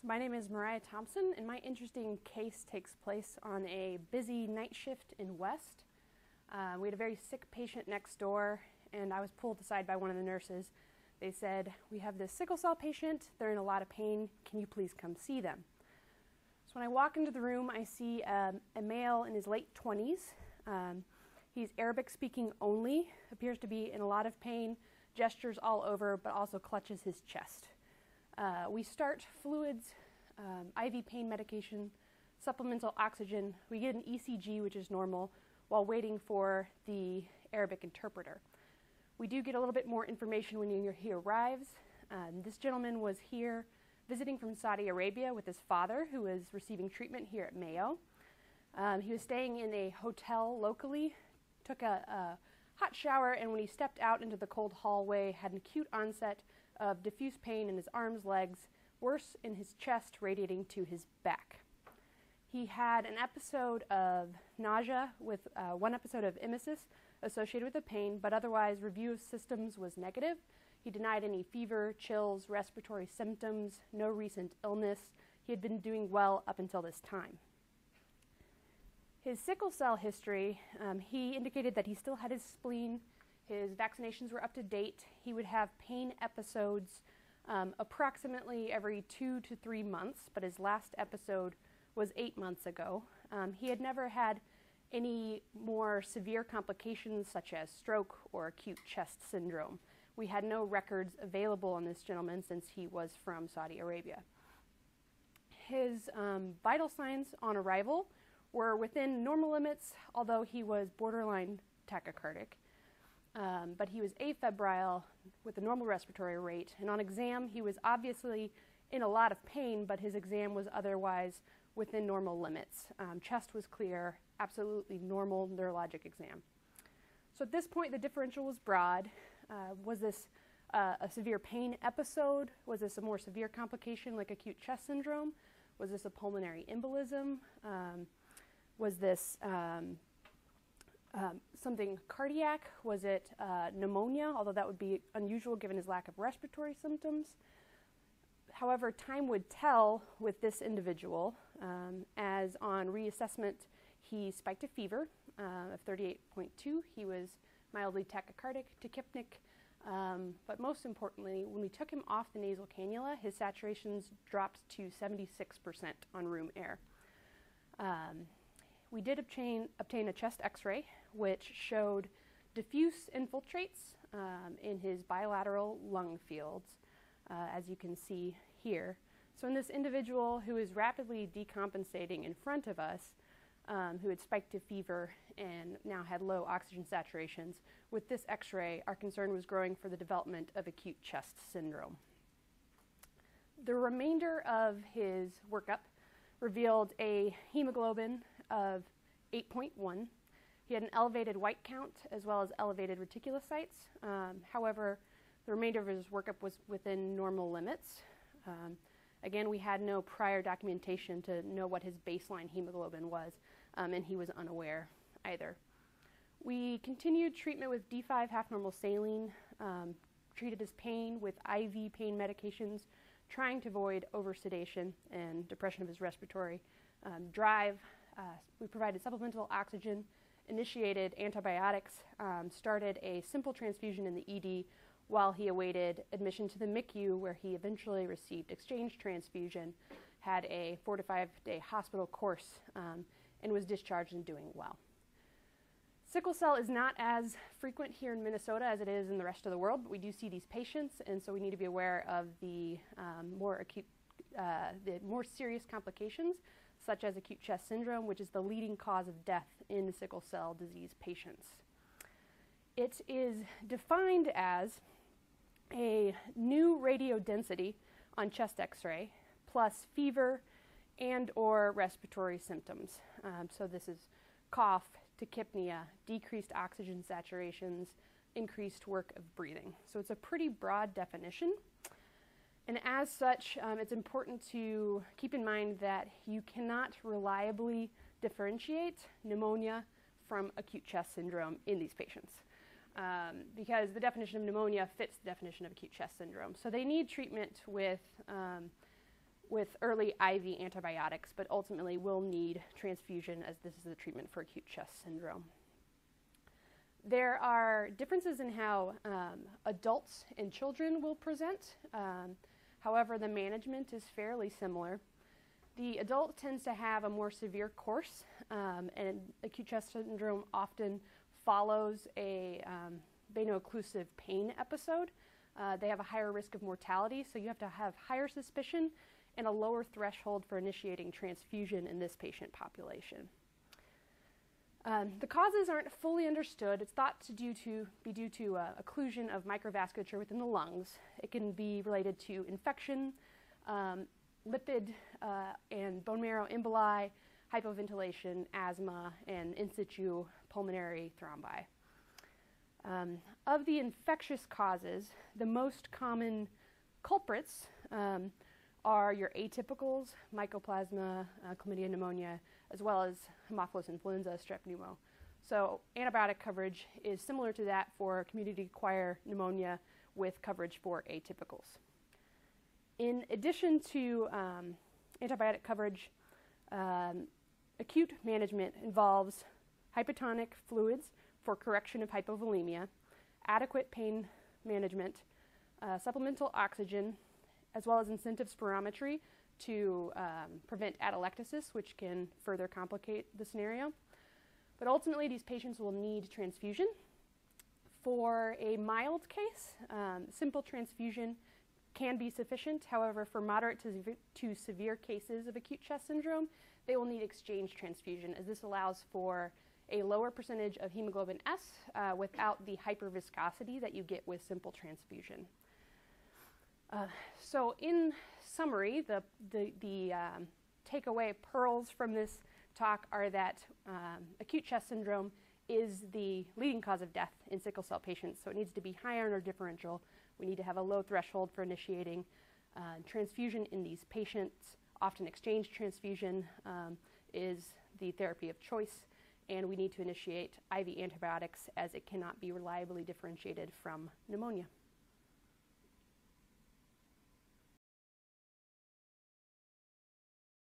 So my name is Moriah Thompson, and my interesting case takes place on a busy night shift in West. Uh, we had a very sick patient next door, and I was pulled aside by one of the nurses. They said, We have this sickle cell patient, they're in a lot of pain, can you please come see them? So when I walk into the room, I see um, a male in his late 20s. Um, he's Arabic speaking only, appears to be in a lot of pain, gestures all over, but also clutches his chest. Uh, we start fluids, um, IV pain medication, supplemental oxygen. We get an ECG, which is normal, while waiting for the Arabic interpreter. We do get a little bit more information when he arrives. Um, this gentleman was here visiting from Saudi Arabia with his father, who was receiving treatment here at Mayo. Um, he was staying in a hotel locally, took a, a hot shower, and when he stepped out into the cold hallway, had an acute onset of diffuse pain in his arms, legs, worse in his chest, radiating to his back. He had an episode of nausea with uh, one episode of emesis associated with the pain, but otherwise, review of systems was negative. He denied any fever, chills, respiratory symptoms, no recent illness. He had been doing well up until this time. His sickle cell history, um, he indicated that he still had his spleen, his vaccinations were up to date, he would have pain episodes um, approximately every two to three months, but his last episode was eight months ago. Um, he had never had any more severe complications such as stroke or acute chest syndrome. We had no records available on this gentleman since he was from Saudi Arabia. His um, vital signs on arrival were within normal limits, although he was borderline tachycardic. Um, but he was afebrile with a normal respiratory rate. And on exam, he was obviously in a lot of pain, but his exam was otherwise within normal limits. Um, chest was clear, absolutely normal neurologic exam. So at this point, the differential was broad. Uh, was this uh, a severe pain episode? Was this a more severe complication like acute chest syndrome? Was this a pulmonary embolism? Um, was this um, um, something cardiac? Was it uh, pneumonia? Although that would be unusual given his lack of respiratory symptoms. However, time would tell with this individual, um, as on reassessment, he spiked a fever uh, of 38.2. He was mildly tachycardic, tachypneic, um, but most importantly, when we took him off the nasal cannula, his saturations dropped to 76% on room air. Um, we did obtain, obtain a chest x ray, which showed diffuse infiltrates um, in his bilateral lung fields, uh, as you can see here. So, in this individual who is rapidly decompensating in front of us, um, who had spiked to fever and now had low oxygen saturations, with this x ray, our concern was growing for the development of acute chest syndrome. The remainder of his workup revealed a hemoglobin of 8.1. He had an elevated white count as well as elevated reticulocytes. Um, however, the remainder of his workup was within normal limits. Um, again, we had no prior documentation to know what his baseline hemoglobin was, um, and he was unaware either. We continued treatment with D5 half normal saline, um, treated his pain with IV pain medications, trying to avoid oversedation and depression of his respiratory um, drive. Uh, we provided supplemental oxygen, initiated antibiotics, um, started a simple transfusion in the ED while he awaited admission to the MICU, where he eventually received exchange transfusion, had a four to five day hospital course, um, and was discharged and doing well. Sickle cell is not as frequent here in Minnesota as it is in the rest of the world, but we do see these patients, and so we need to be aware of the um, more acute, uh, the more serious complications, such as acute chest syndrome, which is the leading cause of death in sickle cell disease patients. It is defined as a new radio density on chest X-ray plus fever and or respiratory symptoms. Um, so this is cough, tachypnea, decreased oxygen saturations, increased work of breathing. So it's a pretty broad definition. And as such, um, it's important to keep in mind that you cannot reliably differentiate pneumonia from acute chest syndrome in these patients. Um, because the definition of pneumonia fits the definition of acute chest syndrome. So they need treatment with um, with early IV antibiotics, but ultimately will need transfusion as this is the treatment for acute chest syndrome. There are differences in how um, adults and children will present. However, the management is fairly similar. The adult tends to have a more severe course, um, and acute chest syndrome often follows a um, veno-occlusive pain episode. Uh, they have a higher risk of mortality, so you have to have higher suspicion and a lower threshold for initiating transfusion in this patient population. Um, the causes aren't fully understood. It's thought to, due to be due to uh, occlusion of microvasculature within the lungs. It can be related to infection, um, lipid uh, and bone marrow emboli, hypoventilation, asthma, and in situ pulmonary thrombi. Um, of the infectious causes, the most common culprits um, are your atypicals, mycoplasma, uh, chlamydia pneumonia, as well as Haemophilus influenza, strep pneumo. So antibiotic coverage is similar to that for community-acquired pneumonia with coverage for atypicals. In addition to um, antibiotic coverage, um, acute management involves hypotonic fluids for correction of hypovolemia, adequate pain management, uh, supplemental oxygen, as well as incentive spirometry to um, prevent atelectasis, which can further complicate the scenario. But ultimately, these patients will need transfusion. For a mild case, um, simple transfusion can be sufficient. However, for moderate to, to severe cases of acute chest syndrome, they will need exchange transfusion, as this allows for a lower percentage of hemoglobin S uh, without the hyperviscosity that you get with simple transfusion. Uh, so in summary, the, the, the um, takeaway pearls from this talk are that um, acute chest syndrome is the leading cause of death in sickle cell patients, so it needs to be high iron or differential. We need to have a low threshold for initiating uh, transfusion in these patients. Often exchange transfusion um, is the therapy of choice, and we need to initiate IV antibiotics as it cannot be reliably differentiated from pneumonia.